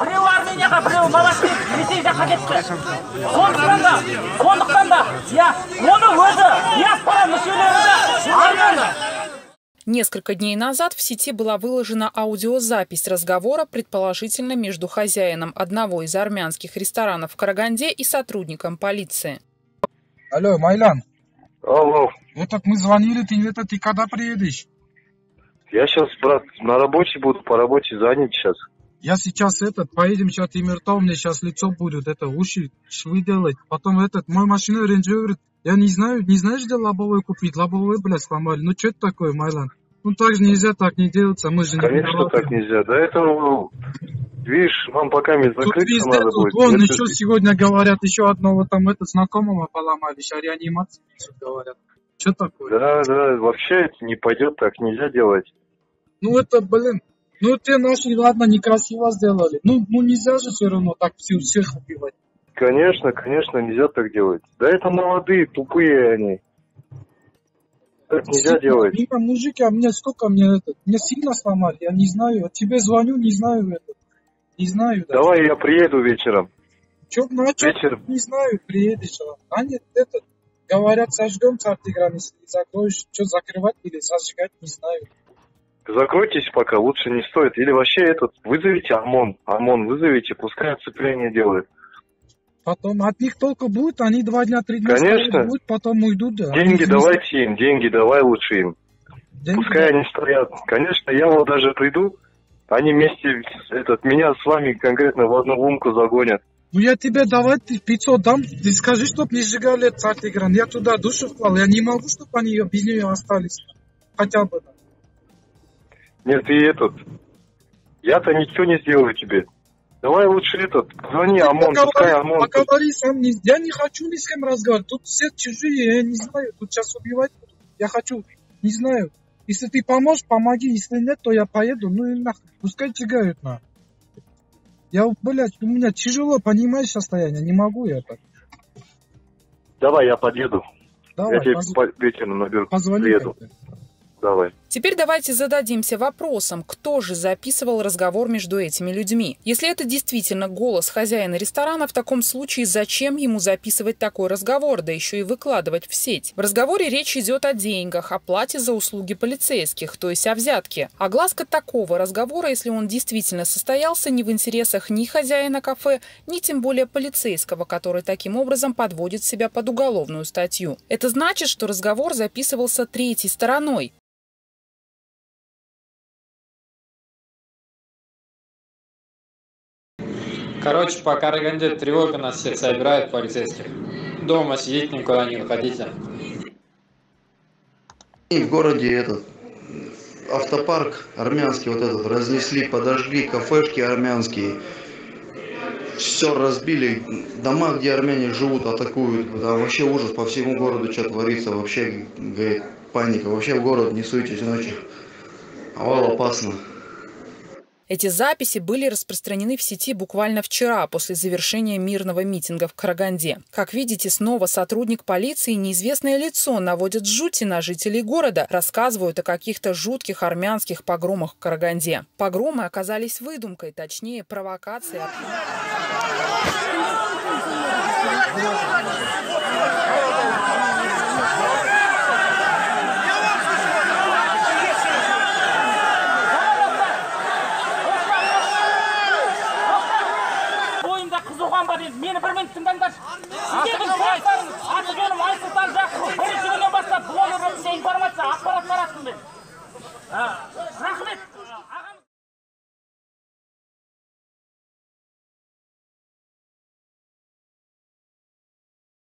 біреу арменияға біреу малашкин ресей жаққа кетті сондықтан да сондықтан да иә оны өзі диаспора мүшелері де армян Несколько дней назад в сети была выложена аудиозапись разговора, предположительно между хозяином одного из армянских ресторанов в Караганде и сотрудником полиции. Алло, Майлан, Алло, этот мы звонили, ты это ты когда приедешь? я сейчас, брат, на работе буду, по работе занят сейчас. Я сейчас этот, поедем сейчас Тимиртау, мне сейчас лицо будет, это уши швы делать. Потом этот, мой машина Range Rover, я не знаю, не знаешь, где лобовой купить? Лобовой, блядь, сломали. Ну что это такое, Майлан? Ну так же нельзя, так не делается, мы же не Конечно, так нельзя. Да это, ну, видишь, вам пока Тут закрыться надо тут будет. вон Это- еще сегодня говорят, еще одного там это знакомого поломали, сейчас реанимации несут, говорят. Что такое? Да, да, вообще это не пойдет, так нельзя делать. Ну это, блин, ну те наши, ладно, некрасиво сделали. Ну, ну нельзя же все равно так все, всех убивать. Конечно, конечно, нельзя так делать. Да это молодые, тупые они. Так нельзя Сильно, делать. Мимо мужики, а мне сколько мне это, мне сильно сломали, я не знаю. Тебе звоню, не знаю это. Не знаю даже. Давай я приеду вечером. Чё, ну а чё, Вечером. не знаю, приедешь. а. Они это, говорят, сожгем Цартигран, если закроешь, что закрывать или зажигать, не знаю. Закройтесь пока, лучше не стоит. Или вообще этот, вызовите ОМОН. ОМОН вызовите, пускай оцепление делают. Потом от них толку будет, они два дня, три дня Конечно. будут, потом уйдут. Да. Деньги давайте им, деньги давай лучше им. деньги Пускай они стоят. Конечно, я вот даже приду, они вместе, этот, меня с вами конкретно в одну лунку загонят. Ну я тебе давай ты 500 дам, ты скажи, чтоб не сжигали Цартигран. Я туда душу вклал, я не могу, чтобы они без нее остались. Хотя бы. Нет, и этот, я-то ничего не сделаю тебе. Давай лучше этот, звони ОМОН, пускай ОМОН. Поговори сам, не- я не хочу ни с кем разговаривать. Тут все чужие, я не знаю, тут сейчас убивать будут. Я хочу, не знаю. Если ты поможешь, помоги. Если нет, то я поеду. Ну и нахуй. Пускай тягают на. Я, блядь, у меня тяжело, понимаешь, состояние. Не могу я так. Давай, я подъеду. Давай, я тебе поз- по- вечером наберу. позвони. Приеду. Давай. Теперь давайте зададимся вопросом, кто же записывал разговор между этими людьми. Если это действительно голос хозяина ресторана, в таком случае зачем ему записывать такой разговор, да еще и выкладывать в сеть? В разговоре речь идет о деньгах, о плате за услуги полицейских, то есть о взятке. Огласка такого разговора, если он действительно состоялся, не в интересах ни хозяина кафе, ни тем более полицейского, который таким образом подводит себя под уголовную статью. Это значит, что разговор записывался третьей стороной, Короче, по Караганде тревога нас всех собирает полицейских. Дома сидеть, никуда не выходите. И в городе этот автопарк армянский вот этот разнесли, подожгли кафешки армянские. Все разбили, дома, где армяне живут, атакуют. Там вообще ужас по всему городу, что творится. Вообще, говорит, паника. Вообще в город не суйтесь ночью. Авал опасно. Эти записи были распространены в сети буквально вчера, после завершения мирного митинга в Караганде. Как видите, снова сотрудник полиции неизвестное лицо наводят жути на жителей города, рассказывают о каких-то жутких армянских погромах в Караганде. Погромы оказались выдумкой, точнее, провокацией.